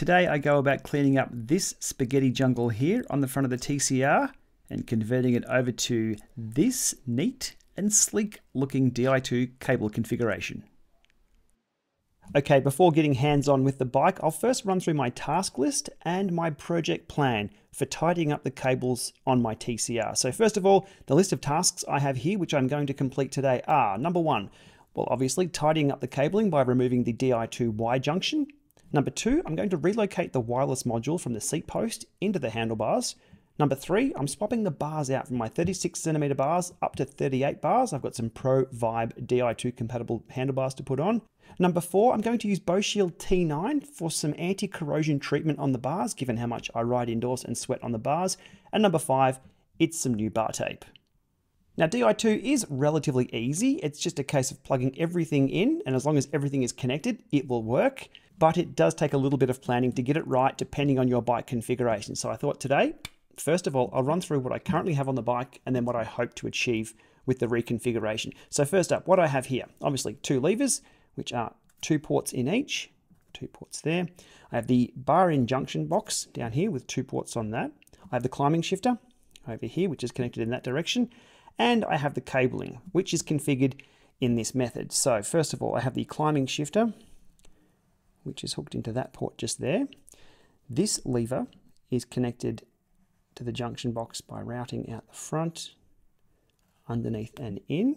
Today I go about cleaning up this spaghetti jungle here on the front of the TCR and converting it over to this neat and sleek looking Di2 cable configuration. Okay, before getting hands-on with the bike, I'll first run through my task list and my project plan for tidying up the cables on my TCR. So first of all, the list of tasks I have here, which I'm going to complete today are, number one, well, obviously tidying up the cabling by removing the Di2Y junction. Number two, I'm going to relocate the wireless module from the seat post into the handlebars. Number three, I'm swapping the bars out from my 36 centimeter bars up to 38 bars. I've got some Pro Vibe Di2 compatible handlebars to put on. Number four, I'm going to use Boeshield T9 for some anti-corrosion treatment on the bars, given how much I ride indoors and sweat on the bars. And number five, it's some new bar tape. Now Di2 is relatively easy. It's just a case of plugging everything in, and as long as everything is connected, it will work. But it does take a little bit of planning to get it right, depending on your bike configuration. So I thought today, First of all, I'll run through what I currently have on the bike and then what I hope to achieve with the reconfiguration. So first up, what I have here, obviously two levers, which are two ports in each, two ports there. I have the bar in junction box down here with two ports on that. I have the climbing shifter over here, which is connected in that direction. And I have the cabling, which is configured in this method. So first of all, I have the climbing shifter, which is hooked into that port just there. This lever is connected to the junction box by routing out the front, underneath and in.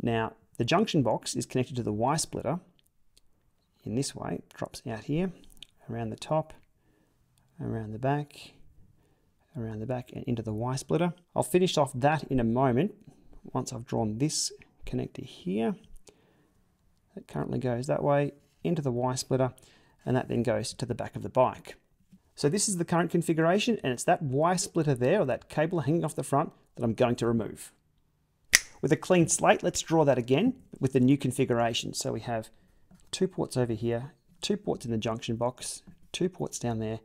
Now, the junction box is connected to the Y splitter in this way. It drops out here, around the top, around the back, around the back and into the Y splitter. I'll finish off that in a moment once I've drawn this connector here. It currently goes that way into the Y splitter and that then goes to the back of the bike. So this is the current configuration and it's that Y splitter there or that cable hanging off the front that I'm going to remove. With a clean slate, let's draw that again with the new configuration. So we have two ports over here, two ports in the junction box, two ports down there,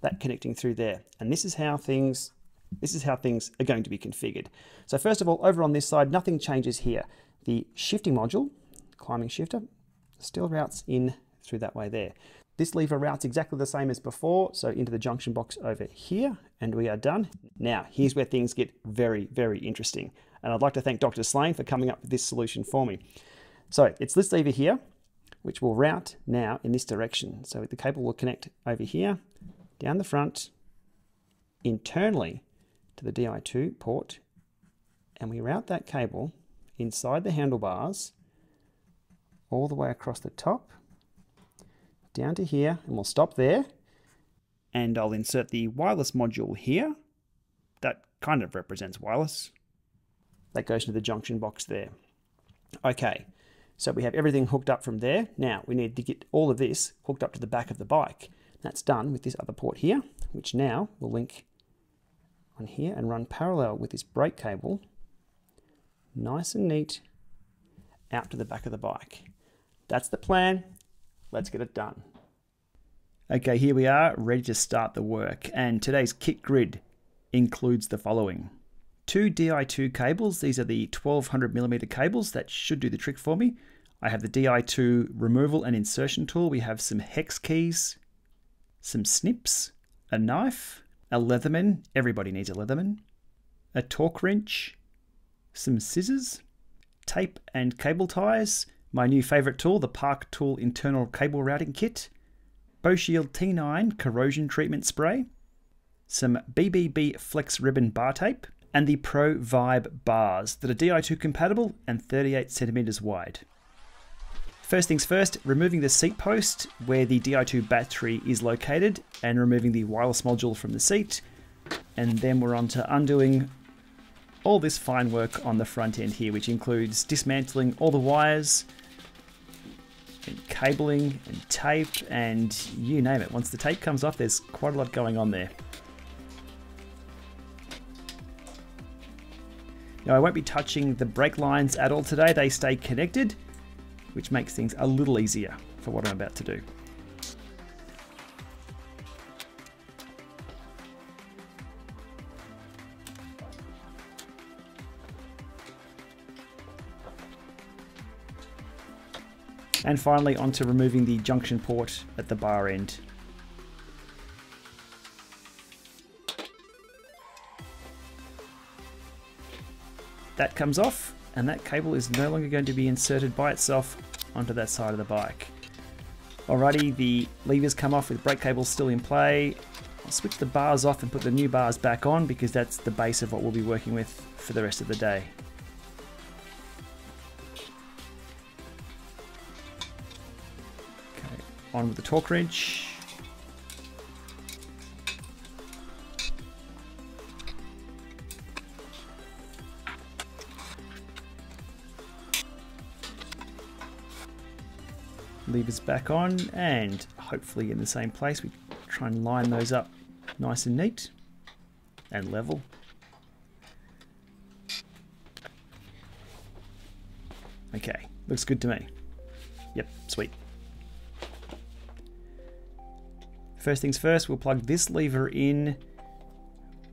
that connecting through there. And this is how things this is how things are going to be configured. So first of all, over on this side, nothing changes here. The shifting module, climbing shifter, still routes in through that way there. This lever routes exactly the same as before, so into the junction box over here, and we are done. Now, here's where things get very, very interesting. And I'd like to thank Dr. Slane for coming up with this solution for me. So it's this lever here, which will route now in this direction. So the cable will connect over here, down the front, internally to the Di2 port, and we route that cable inside the handlebars all the way across the top down to here and we'll stop there. And I'll insert the wireless module here. That kind of represents wireless. That goes to the junction box there. Okay, so we have everything hooked up from there. Now we need to get all of this hooked up to the back of the bike. That's done with this other port here, which now will link on here and run parallel with this brake cable, nice and neat, out to the back of the bike. That's the plan. Let's get it done. Okay, here we are, ready to start the work. And today's kit grid includes the following. Two Di2 cables, these are the 1200 millimeter cables that should do the trick for me. I have the Di2 removal and insertion tool. We have some hex keys, some snips, a knife, a Leatherman, everybody needs a Leatherman, a torque wrench, some scissors, tape and cable ties, my new favorite tool, the Park Tool internal cable routing kit, Boeshield T9 corrosion treatment spray, some BBB Flex Ribbon bar tape, and the Pro Vibe bars that are Di2 compatible and 38 centimeters wide. First things first, removing the seat post where the Di2 battery is located and removing the wireless module from the seat. And then we're on to undoing all this fine work on the front end here, which includes dismantling all the wires, and cabling and tape and you name it. Once the tape comes off, there's quite a lot going on there. Now I won't be touching the brake lines at all today. They stay connected, which makes things a little easier for what I'm about to do. And finally onto removing the junction port at the bar end. That comes off and that cable is no longer going to be inserted by itself onto that side of the bike. Alrighty, the levers come off with brake cables still in play. I'll switch the bars off and put the new bars back on because that's the base of what we'll be working with for the rest of the day. On with the torque wrench. levers back on and hopefully in the same place we try and line those up nice and neat and level. Okay looks good to me. Yep sweet first things first we'll plug this lever in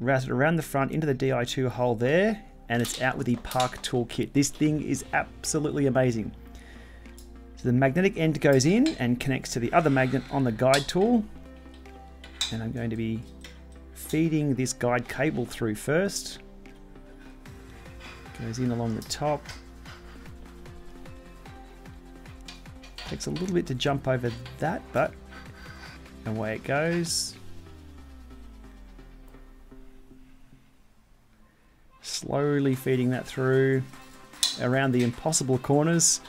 route it around the front into the Di2 hole there and it's out with the Park Tool kit this thing is absolutely amazing So the magnetic end goes in and connects to the other magnet on the guide tool. And I'm going to be feeding this guide cable through first. Goes in along the top. Takes a little bit to jump over that, but away it goes. Slowly feeding that through around the impossible corners.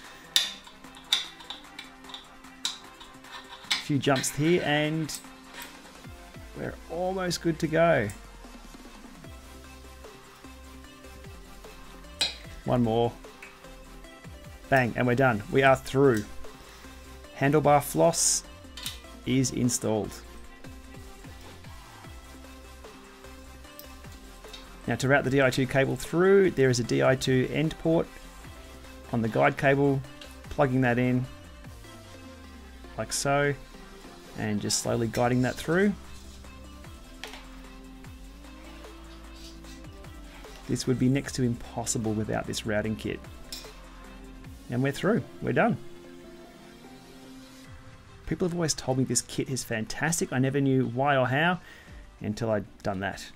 A few jumps here and we're almost good to go. One more. Bang, and we're done. We are through. Handlebar floss is installed. Now to route the Di2 cable through, there is a Di2 end port on the guide cable, plugging that in like so and just slowly guiding that through. This would be next to impossible without this routing kit. And we're through, we're done. People have always told me this kit is fantastic. I never knew why or how until I'd done that.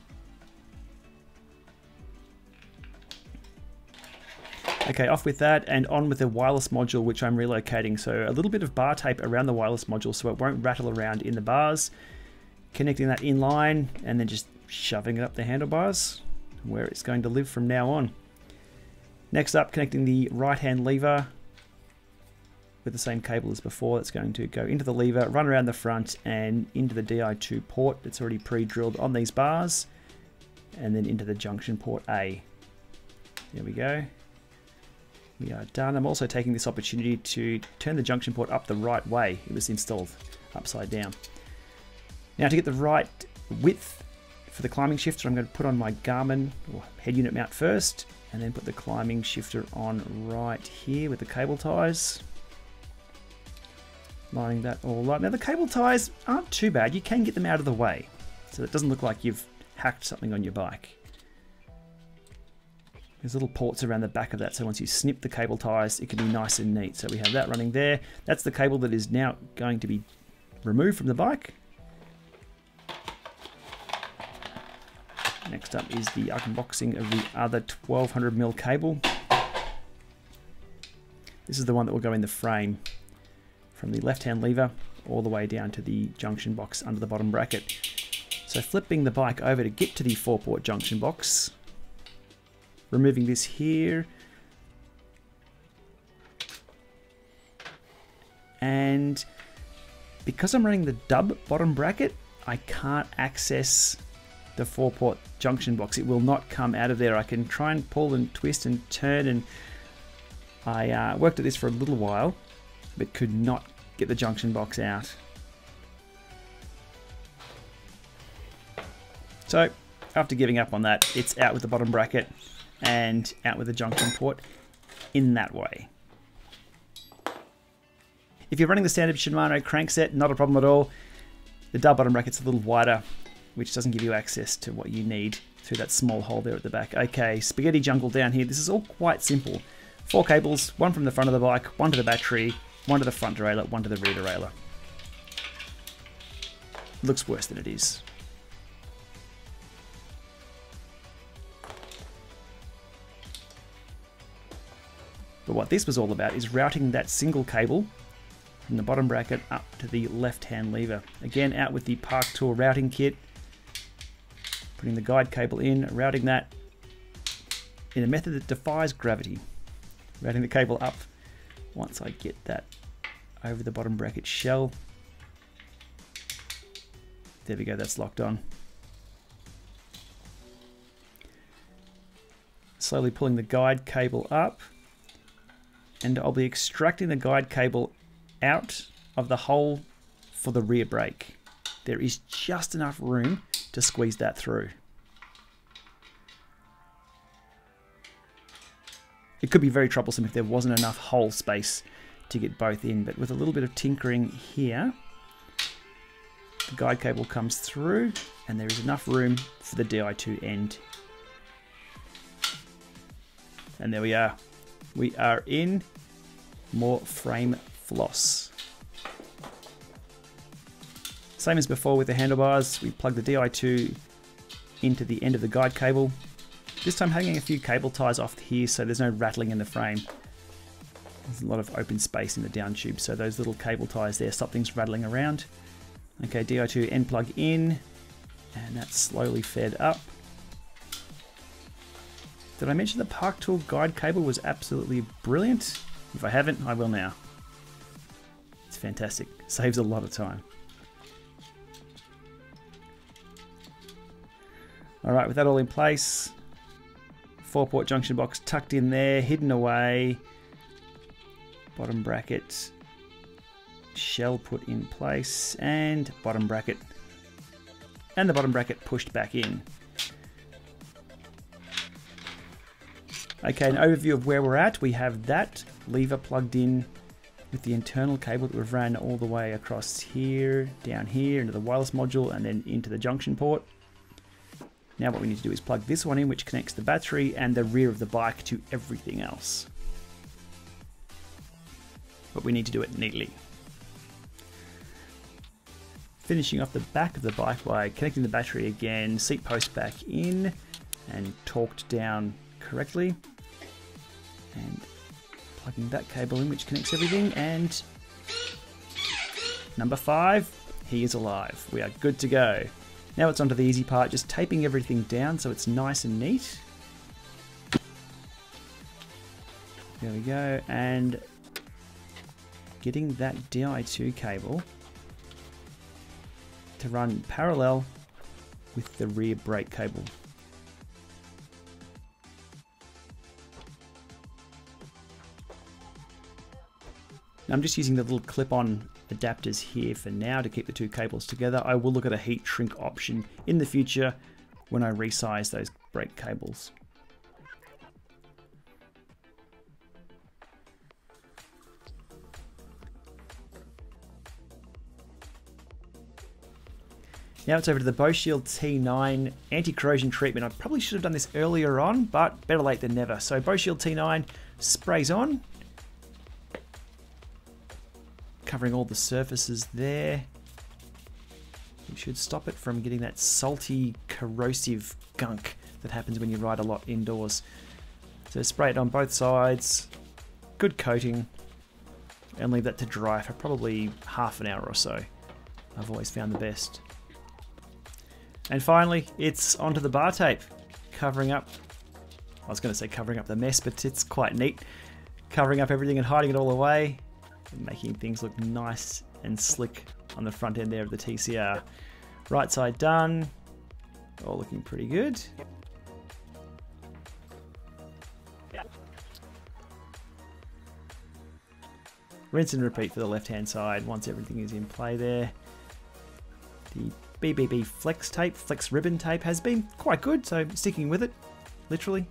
Okay, off with that and on with the wireless module, which I'm relocating. So a little bit of bar tape around the wireless module so it won't rattle around in the bars. Connecting that in line and then just shoving it up the handlebars where it's going to live from now on. Next up, connecting the right-hand lever with the same cable as before. It's going to go into the lever, run around the front and into the Di2 port that's already pre-drilled on these bars and then into the junction port A. There we go. We are done. I'm also taking this opportunity to turn the junction port up the right way. It was installed upside down. Now to get the right width for the climbing shifter, I'm going to put on my Garmin head unit mount first, and then put the climbing shifter on right here with the cable ties. Lining that all up. Now the cable ties aren't too bad. You can get them out of the way, so it doesn't look like you've hacked something on your bike. There's little ports around the back of that, so once you snip the cable ties, it can be nice and neat. So we have that running there. That's the cable that is now going to be removed from the bike. Next up is the unboxing of the other 1200mm cable. This is the one that will go in the frame from the left-hand lever all the way down to the junction box under the bottom bracket. So flipping the bike over to get to the four-port junction box, removing this here. And because I'm running the DUB bottom bracket, I can't access the four port junction box. It will not come out of there. I can try and pull and twist and turn and I uh, worked at this for a little while, but could not get the junction box out. So after giving up on that, it's out with the bottom bracket and out with the junction port in that way. If you're running the standard Shimano crankset, not a problem at all. The DUB bottom bracket's a little wider, which doesn't give you access to what you need through that small hole there at the back. Okay, spaghetti jungle down here. This is all quite simple. Four cables, one from the front of the bike, one to the battery, One to the front derailleur, one to the rear derailleur. Looks worse than it is. But what this was all about is routing that single cable from the bottom bracket up to the left hand lever. Again, out with the Park Tool routing kit, putting the guide cable in, routing that in a method that defies gravity. Routing the cable up once I get that over the bottom bracket shell. There we go, that's locked on. Slowly pulling the guide cable up and I'll be extracting the guide cable out of the hole for the rear brake. There is just enough room to squeeze that through. It could be very troublesome if there wasn't enough hole space to get both in, but with a little bit of tinkering here, the guide cable comes through and there is enough room for the Di2 end. And there we are. We are in more frame floss. Same as before with the handlebars, we plug the Di2 into the end of the guide cable. This time hanging a few cable ties off here so there's no rattling in the frame. There's a lot of open space in the down tube, so those little cable ties there stop things rattling around. Okay, Di2 end plug in, and that's slowly fed up. Did I mention the Park Tool guide cable was absolutely brilliant? If I haven't, I will now. It's fantastic. Saves a lot of time. Alright, with that all in place, four port junction box tucked in there, hidden away, bottom bracket, shell put in place, and bottom bracket, and the bottom bracket pushed back in. Okay, an overview of where we're at. We have that lever plugged in with the internal cable that we've ran all the way across here, down here, into the wireless module, and then into the junction port. Now what we need to do is plug this one in, which connects the battery and the rear of the bike to everything else. But we need to do it neatly. Finishing off the back of the bike by connecting the battery again, seat post back in, and torqued down correctly. And plugging that cable in which connects everything and number five, he is alive. We are good to go. Now it's onto the easy part, just taping everything down so it's nice and neat. There we go, and getting that Di2 cable to run parallel with the rear brake cable. I'm just using the little clip-on adapters here for now to keep the two cables together. I will look at a heat shrink option in the future when I resize those brake cables. Now it's over to the Boeshield T9 anti-corrosion treatment. I probably should have done this earlier on, but better late than never. So Boeshield T9 sprays on, covering all the surfaces there. You should stop it from getting that salty, corrosive gunk that happens when you ride a lot indoors. So spray it on both sides, good coating, and leave that to dry for probably half an hour or so. I've always found the best. And finally, it's onto the bar tape, covering up, I was going to say covering up the mess, but it's quite neat. Covering up everything and hiding it all away making things look nice and slick on the front end there of the TCR. Right side done, all looking pretty good. Rinse and repeat for the left hand side once everything is in play there. The BBB flex tape, flex ribbon tape has been quite good, so sticking with it, literally.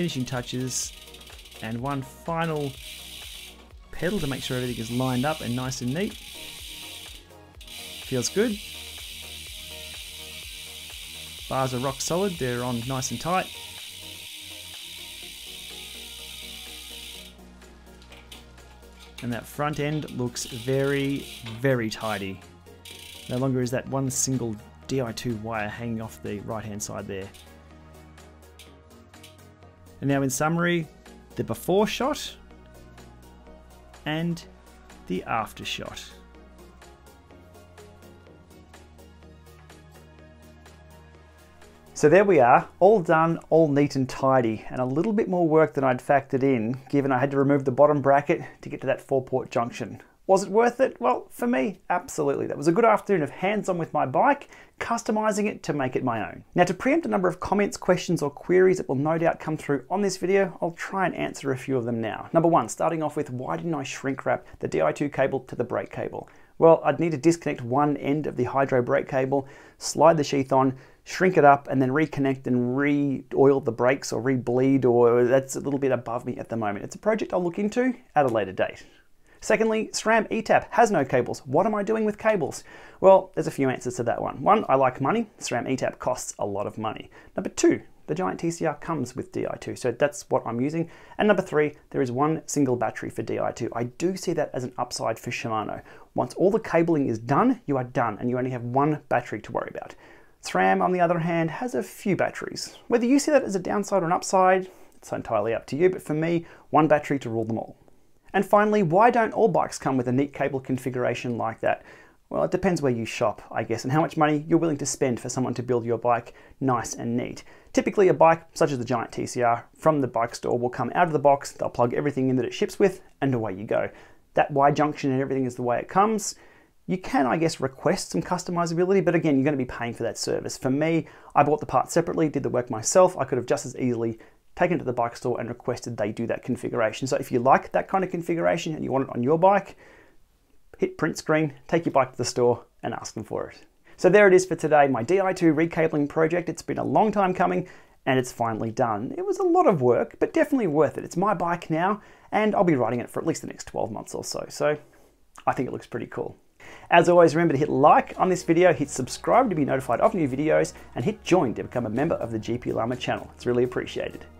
finishing touches and one final pedal to make sure everything is lined up and nice and neat. Feels good. Bars are rock solid, they're on nice and tight. And that front end looks very, very tidy. No longer is that one single Di2 wire hanging off the right hand side there. And now in summary, the before shot and the after shot. So there we are, all done, all neat and tidy, and a little bit more work than I'd factored in, given I had to remove the bottom bracket to get to that four port junction. Was it worth it? Well, for me, absolutely. That was a good afternoon of hands-on with my bike, customizing it to make it my own. Now to preempt a number of comments, questions or queries that will no doubt come through on this video, I'll try and answer a few of them now. Number one, starting off with why didn't I shrink wrap the Di2 cable to the brake cable? Well, I'd need to disconnect one end of the hydro brake cable, slide the sheath on, shrink it up and then reconnect and re-oil the brakes or re-bleed or that's a little bit above me at the moment. It's a project I'll look into at a later date. Secondly, SRAM eTap has no cables. What am I doing with cables? Well, there's a few answers to that one. One, I like money. SRAM eTap costs a lot of money. Number two, the Giant TCR comes with Di2, so that's what I'm using. And number three, there is one single battery for Di2. I do see that as an upside for Shimano. Once all the cabling is done, you are done, and you only have one battery to worry about. SRAM, on the other hand, has a few batteries. Whether you see that as a downside or an upside, it's entirely up to you, but for me, one battery to rule them all. And finally, why don't all bikes come with a neat cable configuration like that? Well, it depends where you shop, I guess, and how much money you're willing to spend for someone to build your bike nice and neat. Typically, a bike, such as the Giant TCR, from the bike store will come out of the box, they'll plug everything in that it ships with, and away you go. That Y junction and everything is the way it comes. You can, I guess, request some customizability, but again, you're going to be paying for that service. For me, I bought the part separately, did the work myself. I could have just as easily taken to the bike store and requested they do that configuration. So if you like that kind of configuration and you want it on your bike, hit print screen, take your bike to the store and ask them for it. So there it is for today, my Di2 recabling project. It's been a long time coming and it's finally done. It was a lot of work, but definitely worth it. It's my bike now and I'll be riding it for at least the next 12 months or so. So I think it looks pretty cool. As always, remember to hit like on this video, hit subscribe to be notified of new videos, and hit join to become a member of the GPLama channel. It's really appreciated.